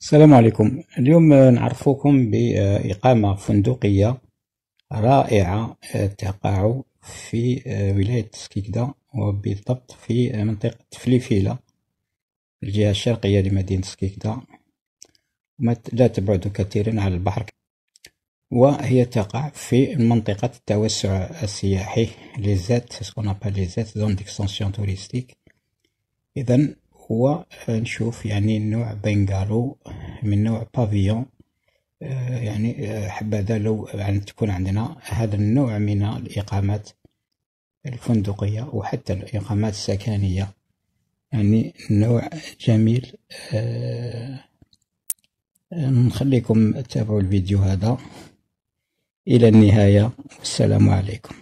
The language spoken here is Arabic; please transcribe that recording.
السلام عليكم. اليوم نعرفكم بإقامة فندقية رائعة تقع في ولاية سكيكدا وبالضبط في منطقة فليفيلة الجهة الشرقية لمدينة سكيكدا لا تبعد كثيرا على البحر. وهي تقع في منطقة التوسع السياحي les ZET ce qu'on appelle les ZET zones d'extension touristique إذا هو نشوف يعني نوع بنغالو من نوع بافيون آه، يعني آه، حبذا لو يعني تكون عندنا هذا النوع من الإقامات الفندقية وحتى الإقامات السكنية. يعني نوع جميل آه، نخليكم تتابعوا الفيديو هذا. إلى النهاية والسلام عليكم.